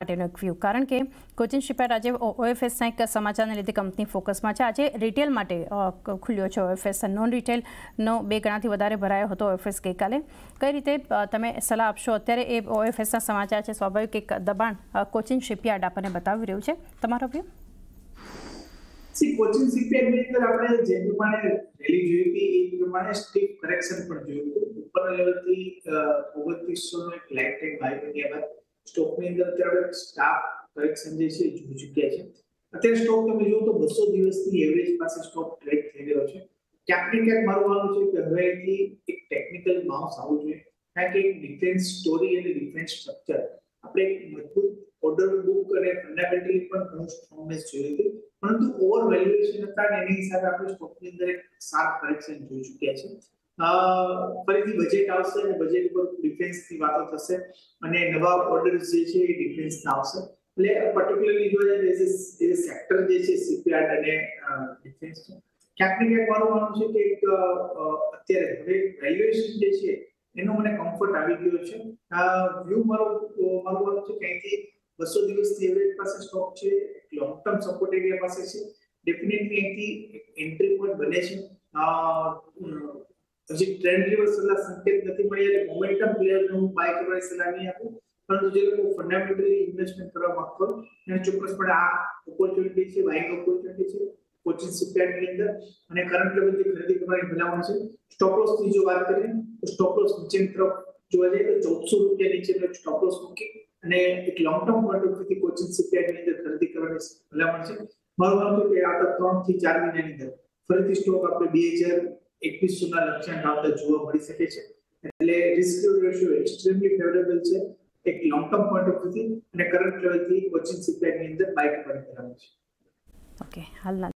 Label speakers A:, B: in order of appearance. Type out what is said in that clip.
A: માટેનો વ્યૂ કારણ કે કોચિન શિપયાર્ડ આજે ઓએફએસના એક સમાચારને લીધે કંપની ફોકસમાં છે. આજે રિટેલ માટે ખુલ્યો છે ઓએફએસ. નોન રિટેલનો બે ગણાથી વધારે ભરાયો હતો ઓએફએસ ગઈકાલે. કઈ રીતે તમે સલાહ આપશો? અત્યારે એ ઓએફએસના સમાચાર છે. સ્વાભાવિક એક દબાણ કોચિંગ શિપયાર્ડ આપણને બતાવી રહ્યું છે. તમારો વ્યૂ
B: સી કોચિંગ સીપીએમ અંદર આપણે જે પ્રમાણે રેલી જોઈ હતી, એ પ્રમાણે સ્ટીપ કરેક્શન પણ જોયું હતું. ઉપર લેવલથી ઓગણત્રીસો નો એક લાઈફ ટેક બાય બાદ સ્ટોકની અંદર અત્યારે સ્ટાફ કરેક્શન જે છે જોઈ ચૂક્યા છે. અત્યારે સ્ટોક તમે જુઓ તો બસો દિવસની એવરેજ પાસે સ્ટોક ટ્રેક થઈ રહ્યો છે. ક્યાંક ને ક્યાંક મારું માનવું છે કે હવે અહીંથી એક ટેકનિકલ બાઉન્સ આવવું જોઈએ. કારણ કે એક ડિફેન્સ સ્ટોરી અને ડિફેન્સ સ્ટ્રક્ચર આપણે એક મજબૂત ઓર્ડર બુક અને ફંડામેન્ટલી પણ ઘણું સ્ટ્રોંગનેસ જોયું હતું પરંતુ ઓવર વેલ્યુએશન હતા અને એની હિસાબે આપણે સ્ટોકની અંદર એક શાર્પ કરેક્શન જોઈ ચૂક્યા છે ફરીથી બજેટ આવશે અને બજેટ ઉપર ડિફેન્સની વાતો થશે અને નવા ઓર્ડર જે છે એ ડિફેન્સના આવશે. એટલે પર્ટિક્યુલરલી જો એ સેક્ટર જે છે સીપીઆર અને ડિફેન્સ ક્યાંક ને ક્યાંક મારું માનવું છે કે એક અત્યારે હવે વેલ્યુએશન જે છે એનો મને કમ્ફર્ટ આવી ગયો છે. વ્યૂ મારો, મારું માનવું છે ક્યાંયથી બસો દિવસ એવરેજ પાસે સ્ટોક છે લોંગ ટર્મ સપોર્ટ એરિયા પાસે છે. ડેફિનેટલી અહીંથી એન્ટ્રી પોઈન્ટ બને છે. હજી ટ્રેન્ડ રિવર્સલના સંકેત નથી મળ્યા એટલે મોમેન્ટમ પ્લેયરને હું બાય કરવાની સલાહ નહીં આપું. પરંતુ જે લોકો ફંડામેન્ટલી ઇન્વેસ્ટમેન્ટ કરવા માંગતો એને ચોક્કસપણે આ ઓપોર્ચ્યુનિટી છે બાઇંગ ઓપોર્ચ્યુનિટી છે કોચિંગ સિપયાર્ડની અંદર અને કરંટ લેવલથી ખરીદી કરવાની ભલામણ છે સ્ટોપ લોસની જો વાત કરીએ, તો સ્ટોપ લોસ તરફ જોવા જઈએ તો ચૌદસો રૂપિયા નીચે સ્ટોપ મૂકી અને એક લોંગ ટર્મ પોઈન્ટ ઓફ વ્યૂથી કોચિંગ સિપયાર્ડની અંદર ખરીદી કરવાની ભલામણ છે. મારું માનવું કે આ ત્રણથી ચાર મહિનાની અંદર ફરીથી સ્ટોક આપણે બે હજાર એકવીસો ના લક્ષ્યાંક આવતા જોવા મળી શકે છે. એટલે રિસ્ક રેશિયો એક્સ્ટ્રીમલી ફેવરેબલ છે. એક લોંગ ટર્મ પોઈન્ટ ઓફ વ્યૂથી અને કરંટ લેવલથી કોચિંગ સિપયાર્ડની અંદર બાઇક પર ભલામણ છે.
A: ઓકે હાલના